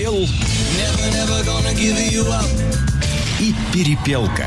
пел и перепелка.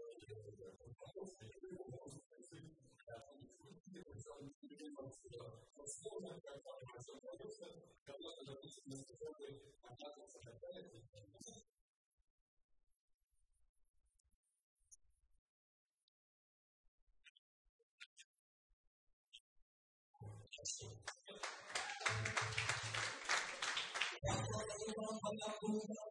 Hallelujah.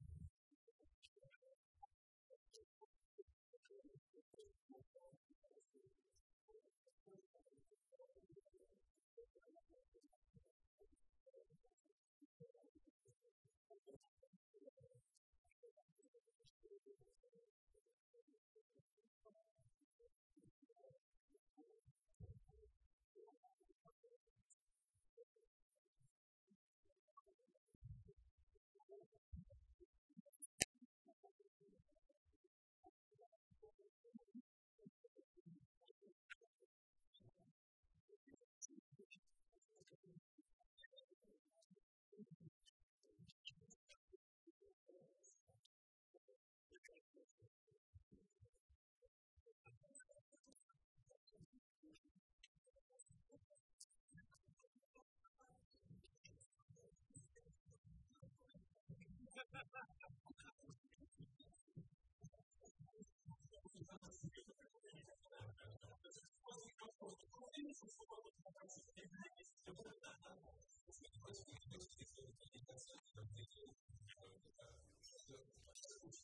Thank you. 私は。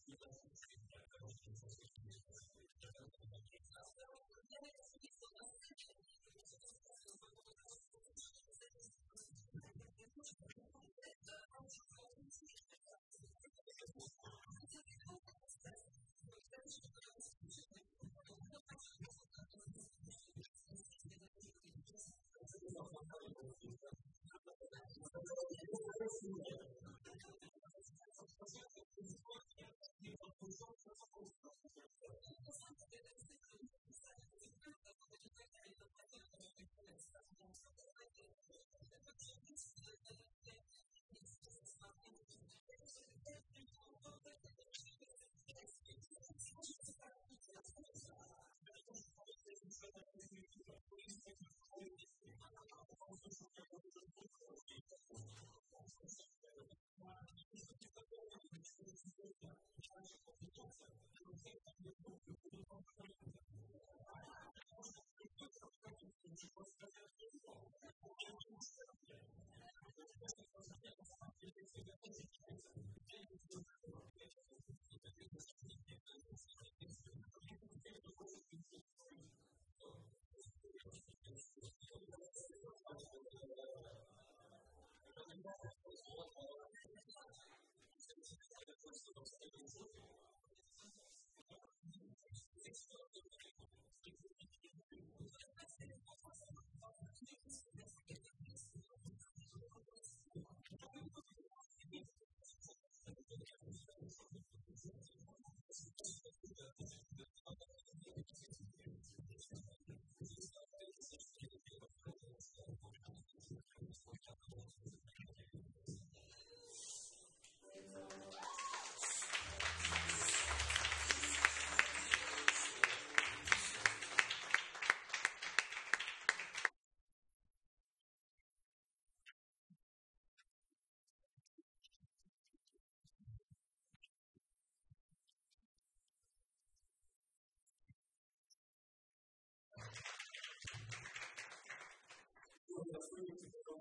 dans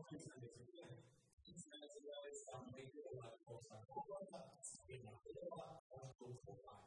何なんですよね。小さな違いですが、アメリカは、こうさ、ここは、スペインは、これは、ここは、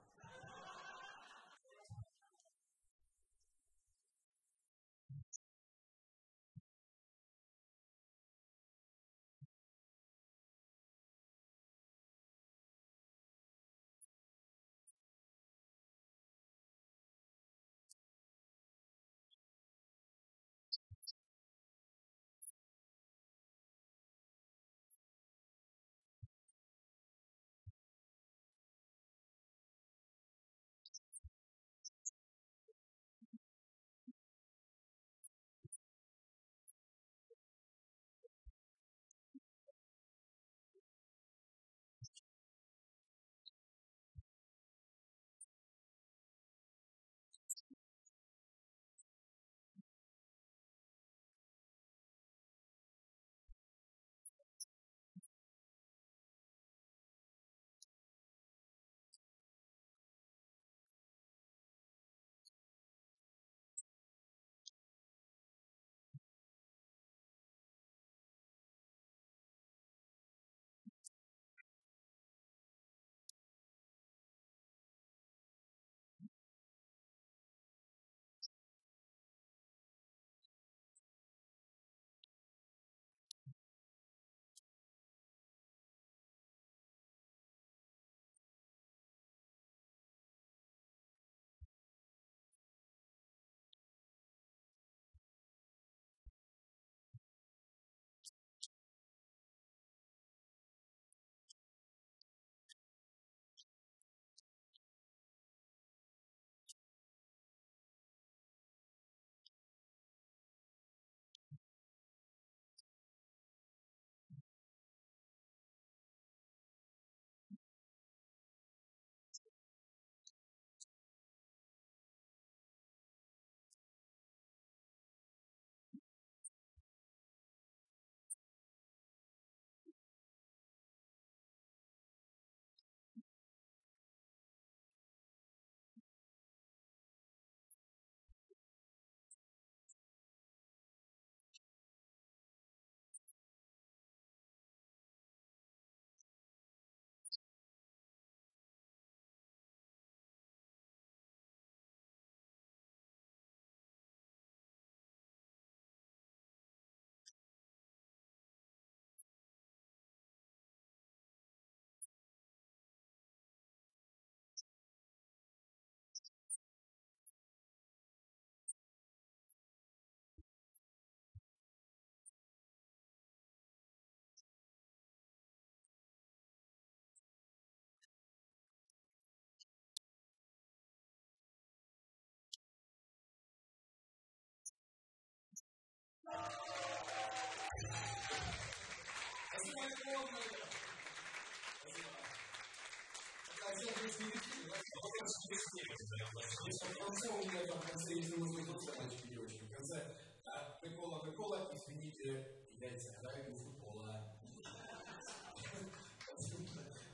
Микола, Микола, извините, яйца играют в футбола.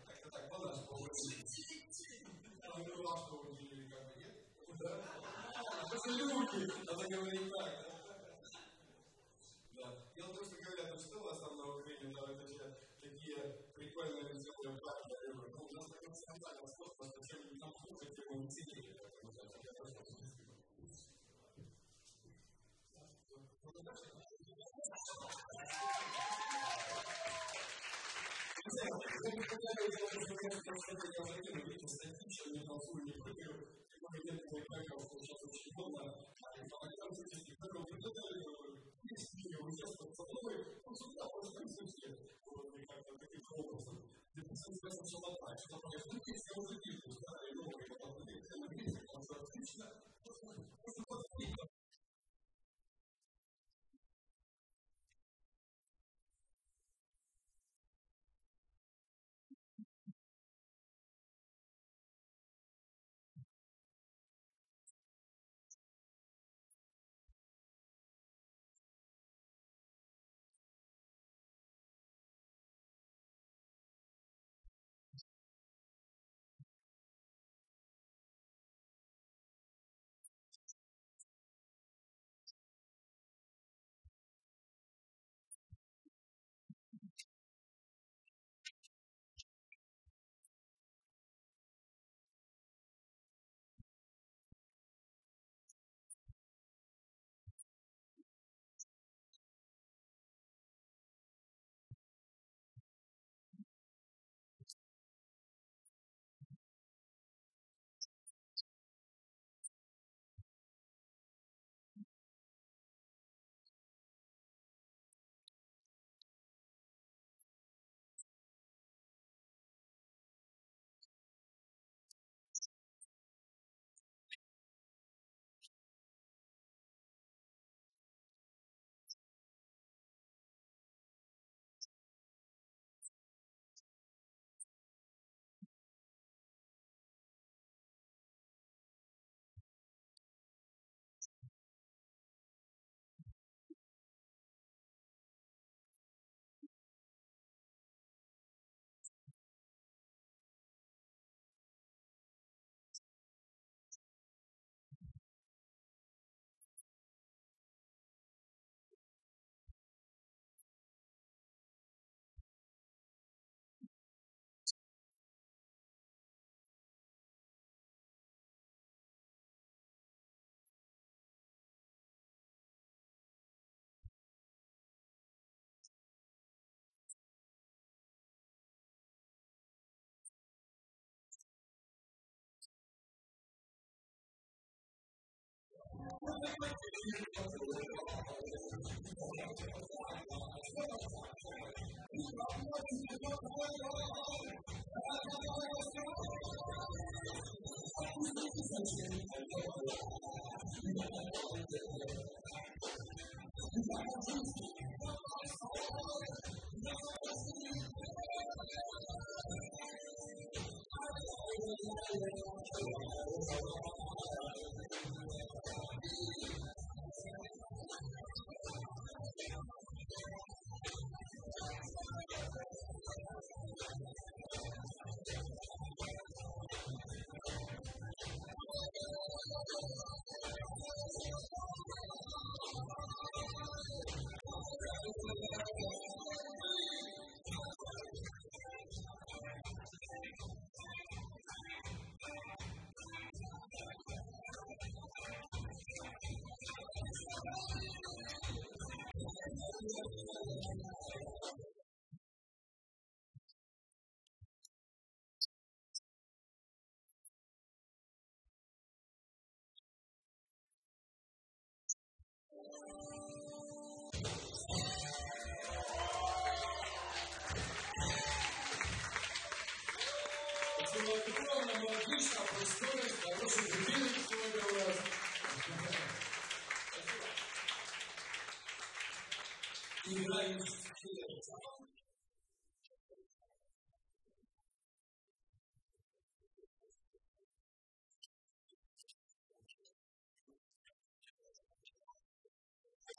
Как-то так, по-нашему. А ну, вашего удивили, как бы, нет? Да? Это же люди, надо говорить так. 这个要在这里面总在地球里告诉你朋友，这个里面的朋友。I'm going to go to the next to go to the next to go to the next to go to the next to go to the next to go to the next to go to the next to go вас. Играем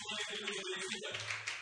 Hallelujah.